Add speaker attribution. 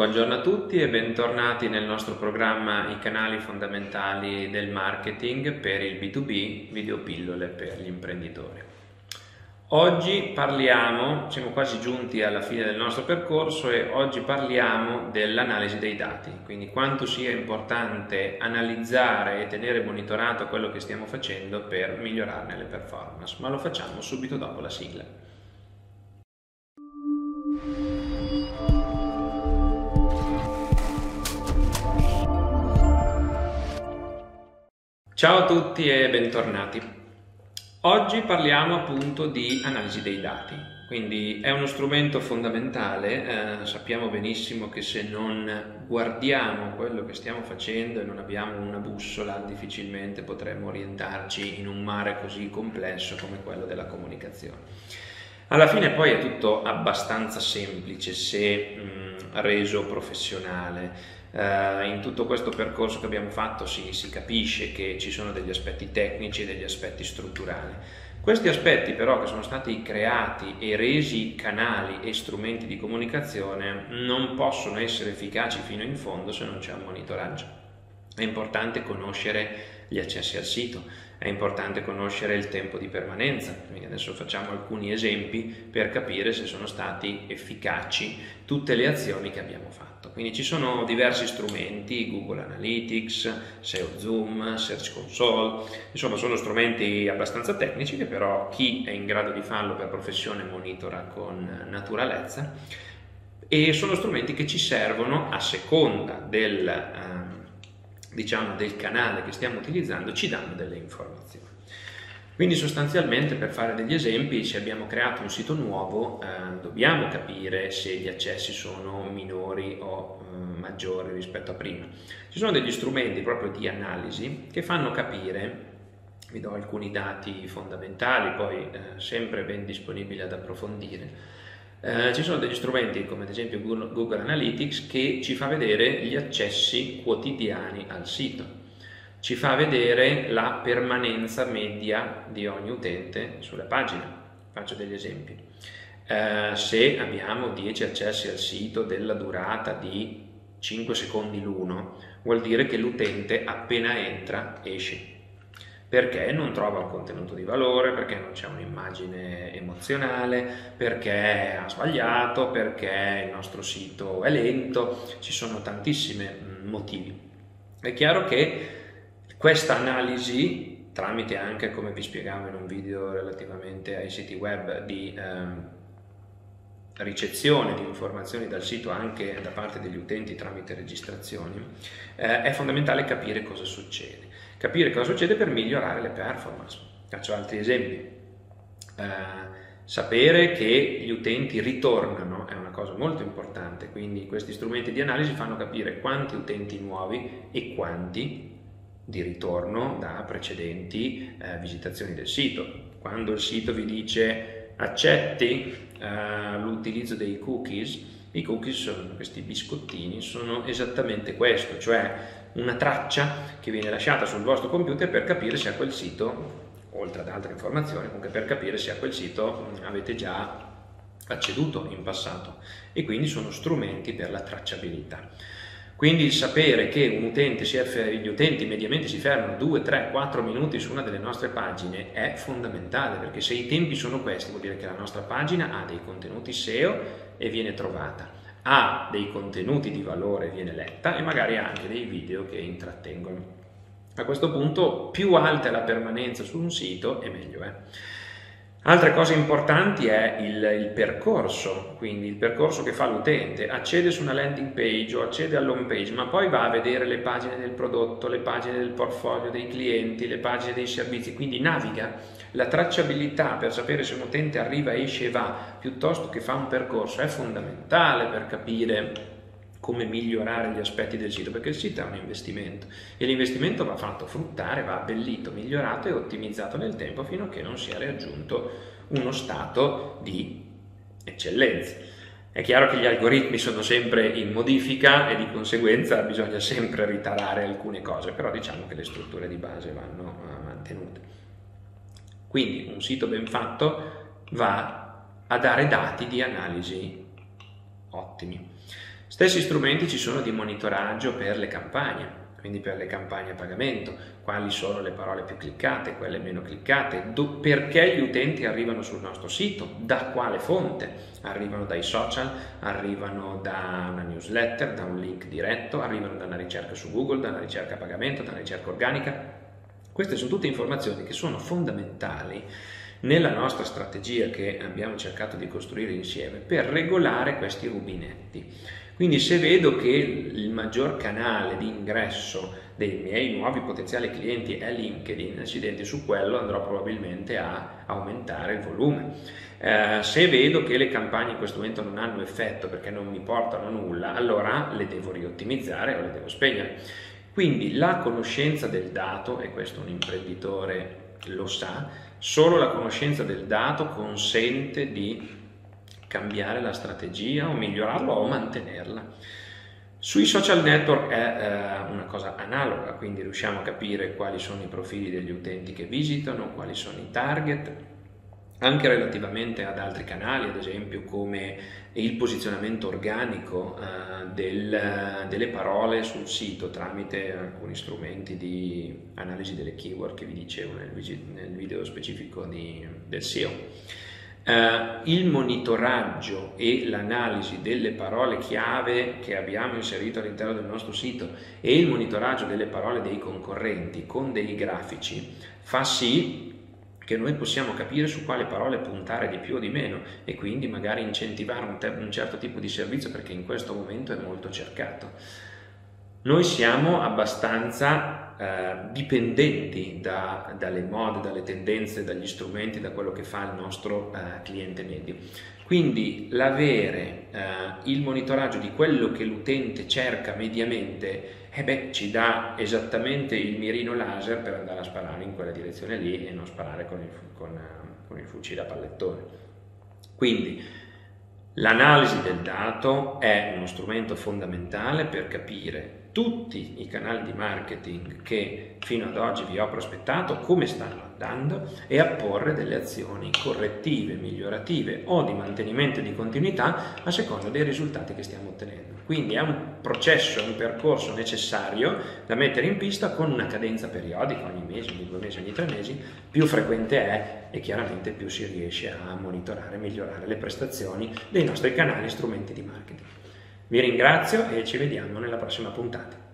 Speaker 1: Buongiorno a tutti e bentornati nel nostro programma I canali fondamentali del marketing per il B2B, videopillole per gli imprenditori. Oggi parliamo, siamo quasi giunti alla fine del nostro percorso e oggi parliamo dell'analisi dei dati, quindi quanto sia importante analizzare e tenere monitorato quello che stiamo facendo per migliorarne le performance, ma lo facciamo subito dopo la sigla. Ciao a tutti e bentornati. Oggi parliamo appunto di analisi dei dati, quindi è uno strumento fondamentale, eh, sappiamo benissimo che se non guardiamo quello che stiamo facendo e non abbiamo una bussola difficilmente potremo orientarci in un mare così complesso come quello della comunicazione. Alla fine poi è tutto abbastanza semplice se mh, reso professionale Uh, in tutto questo percorso che abbiamo fatto si, si, capisce che ci sono degli aspetti tecnici e degli aspetti strutturali. Questi aspetti però che sono stati creati e resi canali e strumenti di comunicazione non possono essere efficaci fino in fondo se non c'è un monitoraggio. È importante conoscere gli accessi al sito, è importante conoscere il tempo di permanenza, quindi adesso facciamo alcuni esempi per capire se sono stati efficaci tutte le azioni che abbiamo fatto. Quindi ci sono diversi strumenti, Google Analytics, SEO Zoom, Search Console, insomma sono strumenti abbastanza tecnici che però chi è in grado di farlo per professione monitora con naturalezza. E sono strumenti che ci servono a seconda del... Eh, diciamo, del canale che stiamo utilizzando ci danno delle informazioni. Quindi sostanzialmente per fare degli esempi, se abbiamo creato un sito nuovo, eh, dobbiamo capire se gli accessi sono minori o eh, maggiori rispetto a prima. Ci sono degli strumenti proprio di analisi che fanno capire, vi do alcuni dati fondamentali, poi eh, sempre ben disponibili ad approfondire, eh, ci sono degli strumenti come ad esempio Google, Analytics che ci fa vedere gli accessi quotidiani al sito, ci fa vedere la permanenza media di ogni utente sulla pagina. Faccio degli esempi. Eh, se abbiamo 10 accessi al sito della durata di 5 secondi l'uno, vuol dire che l'utente appena entra esce perché non trova un contenuto di valore, perché non c'è un'immagine emozionale, perché ha sbagliato, perché il nostro sito è lento, ci sono tantissimi mm, motivi. È chiaro che questa analisi, tramite anche come vi spiegavo in un video relativamente ai siti web di ehm, ricezione di informazioni dal sito anche da parte degli utenti tramite registrazioni, eh, è fondamentale capire cosa succede capire cosa succede per migliorare le performance. Faccio altri esempi. Eh, sapere che gli utenti ritornano è una cosa molto importante, quindi questi strumenti di analisi fanno capire quanti utenti nuovi e quanti di ritorno da precedenti eh, visitazioni del sito. Quando il sito vi dice accetti eh, l'utilizzo dei cookies, i cookies sono questi biscottini, sono esattamente questo, cioè una traccia che viene lasciata sul vostro computer per capire se a quel sito, oltre ad altre informazioni, comunque per capire se a quel sito avete già acceduto in passato e quindi sono strumenti per la tracciabilità. Quindi il sapere che si gli utenti mediamente si fermano 2, 3, 4 minuti su una delle nostre pagine è fondamentale perché se i tempi sono questi vuol dire che la nostra pagina ha dei contenuti SEO e viene trovata ha dei contenuti di valore, viene letta e magari anche dei video che intrattengono. A questo punto più alta è la permanenza su un sito e meglio è. Altre cose importanti è il, il, percorso, quindi il percorso che fa l'utente, accede su una landing page o accede all'home page, ma poi va a vedere le pagine del prodotto, le pagine del portfolio dei clienti, le pagine dei servizi, quindi naviga. La tracciabilità per sapere se un utente arriva, esce e va, piuttosto che fa un percorso, è fondamentale per capire come migliorare gli aspetti del sito, perché il sito è un investimento e l'investimento va fatto fruttare, va abbellito, migliorato e ottimizzato nel tempo fino a che non sia raggiunto uno stato di eccellenza. È chiaro che gli algoritmi sono sempre in modifica e di conseguenza bisogna sempre ritarare alcune cose, però diciamo che le strutture di base vanno eh, mantenute. Quindi un sito ben fatto va a dare dati di analisi ottimi. Stessi strumenti ci sono di monitoraggio per le campagne, quindi per le campagne a pagamento, quali sono le parole più cliccate, quelle meno cliccate, do, perché gli utenti arrivano sul nostro sito, da quale fonte, arrivano dai social, arrivano da una newsletter, da un link diretto, arrivano da una ricerca su Google, da una ricerca a pagamento, da una ricerca organica. Queste sono tutte informazioni che sono fondamentali nella nostra strategia che abbiamo cercato di costruire insieme per regolare questi rubinetti. Quindi se vedo che il maggior canale di ingresso dei miei nuovi potenziali clienti è LinkedIn, accidenti su quello andrò probabilmente a aumentare il volume. Eh, se vedo che le campagne in questo momento non hanno effetto perché non mi portano a nulla, allora le devo riottimizzare o le devo spegnere. Quindi la conoscenza del dato, e questo un imprenditore lo sa, solo la conoscenza del dato consente di cambiare la strategia o migliorarla o mantenerla. Sui social network è eh, una cosa analoga, quindi riusciamo a capire quali sono i profili degli utenti che visitano, quali sono i target, anche relativamente ad altri canali, ad esempio come il posizionamento organico eh, del, delle parole sul sito tramite alcuni strumenti di analisi delle keyword che vi dicevo nel, nel video specifico di, del SEO. Uh, il monitoraggio e l'analisi delle parole chiave che abbiamo inserito all'interno del nostro sito e il monitoraggio delle parole dei concorrenti con dei grafici fa sì che noi possiamo capire su quale parole puntare di più o di meno e quindi magari incentivare un, un certo tipo di servizio perché in questo momento è molto cercato. Noi siamo abbastanza eh, dipendenti da, dalle mode, dalle tendenze, dagli strumenti, da quello che fa il nostro eh, cliente medio. Quindi l'avere eh, il monitoraggio di quello che l'utente cerca mediamente eh beh, ci dà esattamente il mirino laser per andare a sparare in quella direzione lì e non sparare con il, con, con il fucile a pallettone. Quindi l'analisi del dato è uno strumento fondamentale per capire tutti i canali di marketing che fino ad oggi vi ho prospettato, come stanno andando e a porre delle azioni correttive, migliorative o di mantenimento di continuità a seconda dei risultati che stiamo ottenendo. Quindi è un processo, un percorso necessario da mettere in pista con una cadenza periodica, ogni mese, ogni due mesi, ogni tre mesi, più frequente è e chiaramente più si riesce a monitorare e migliorare le prestazioni dei nostri canali e strumenti di marketing. Vi ringrazio e ci vediamo nella prossima puntata.